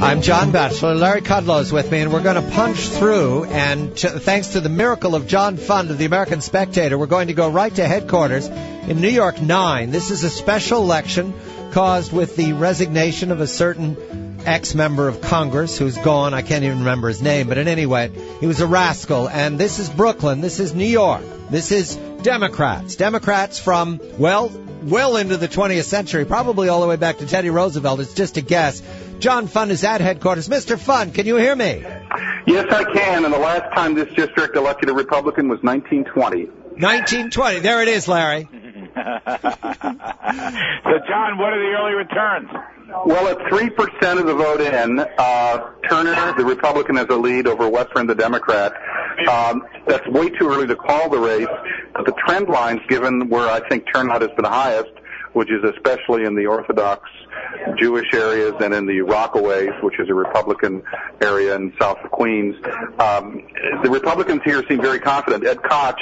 I'm John Batchelor. Larry Kudlow is with me, and we're going to punch through. And thanks to the miracle of John Fund of the American Spectator, we're going to go right to headquarters in New York 9. This is a special election caused with the resignation of a certain ex member of Congress who's gone. I can't even remember his name, but in any way, he was a rascal. And this is Brooklyn. This is New York. This is Democrats. Democrats from, well, well into the 20th century, probably all the way back to Teddy Roosevelt. It's just a guess. John Fund is at headquarters. Mr. Fund, can you hear me? Yes, I can. And the last time this district elected a Republican was 1920. 1920. There it is, Larry. so, John, what are the early returns? Well, at 3% of the vote in, uh, Turner, the Republican, has a lead over Weprin, the Democrat. Um, that's way too early to call the race, but the trend lines, given where I think turnout has been highest, which is especially in the Orthodox Jewish areas and in the Rockaways, which is a Republican area in south Queens. Um, the Republicans here seem very confident. Ed Koch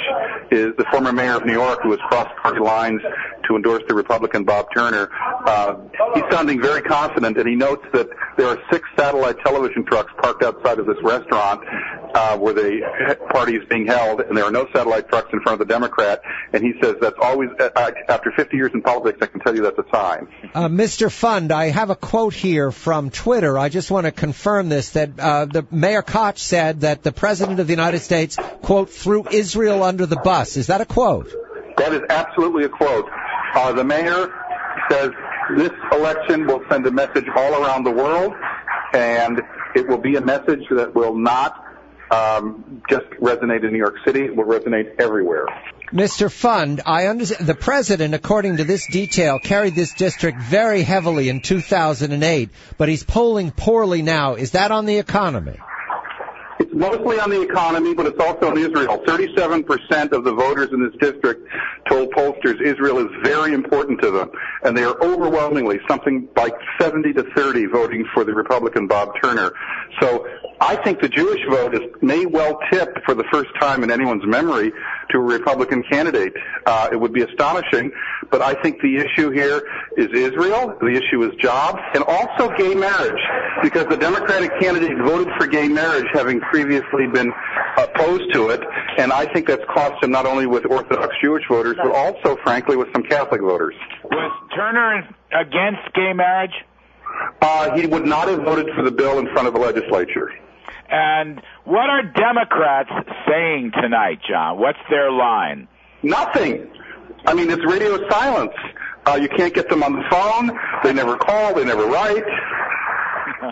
is the former mayor of New York who has crossed party lines to endorse the Republican Bob Turner. Uh, he's sounding very confident, and he notes that there are six satellite television trucks parked outside of this restaurant uh, where the party is being held, and there are no satellite trucks in front of the Democrat. And he says that's always, uh, after 50 years in politics, I can tell you that's a sign. Uh, Mr. Fund, I have a quote here from Twitter. I just want to confirm this that uh, the Mayor Koch said that the President of the United States, quote, threw Israel under the bus. Is that a quote? That is absolutely a quote. Uh, the mayor says this election will send a message all around the world, and it will be a message that will not um, just resonate in New York City. It will resonate everywhere. Mr. Fund, I understand the president, according to this detail, carried this district very heavily in 2008, but he's polling poorly now. Is that on the economy? It's mostly on the economy, but it's also on Israel. 37% of the voters in this district told pollsters Israel is very important to them, and they are overwhelmingly, something like 70 to 30, voting for the Republican Bob Turner. So I think the Jewish vote is, may well tip for the first time in anyone's memory to a Republican candidate. Uh, it would be astonishing, but I think the issue here is Israel. The issue is jobs and also gay marriage, because the Democratic candidate voted for gay marriage, having previously been opposed to it, and I think that's cost him not only with Orthodox Jewish voters, but also, frankly, with some Catholic voters. Was Turner against gay marriage? Uh, he would not have voted for the bill in front of the legislature. And what are Democrats saying tonight, John? What's their line? Nothing. I mean, it's radio silence. Uh, you can't get them on the phone. They never call. They never write.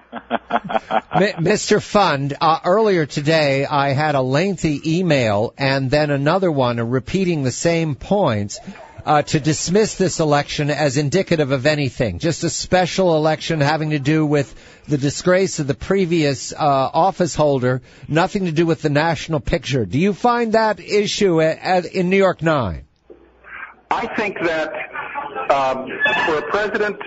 Mr. Fund, uh, earlier today I had a lengthy email and then another one repeating the same points uh, to dismiss this election as indicative of anything. Just a special election having to do with the disgrace of the previous uh, office holder, nothing to do with the national picture. Do you find that issue at, at, in New York 9? I think that um, for a president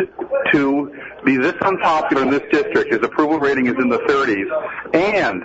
to be this unpopular in this district, his approval rating is in the 30s, and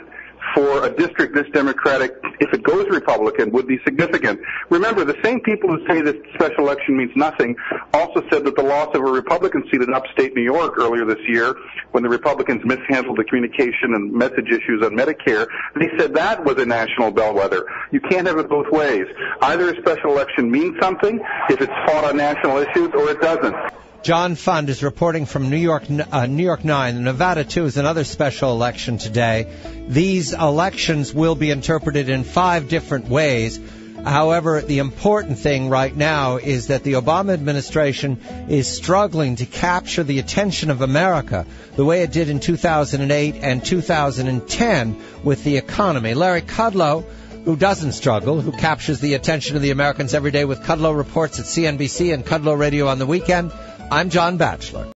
for a district this Democratic, if it goes Republican, would be significant. Remember, the same people who say this special election means nothing also said that the loss of a Republican seat in upstate New York earlier this year, when the Republicans mishandled the communication and message issues on Medicare, they said that was a national bellwether. You can't have it both ways. Either a special election means something if it's fought on national issues, or it doesn't. John Fund is reporting from New York, uh, New York 9. Nevada 2 is another special election today. These elections will be interpreted in five different ways. However, the important thing right now is that the Obama administration is struggling to capture the attention of America the way it did in 2008 and 2010 with the economy. Larry Kudlow, who doesn't struggle, who captures the attention of the Americans every day with Kudlow reports at CNBC and Kudlow Radio on the weekend. I'm John Batchelor.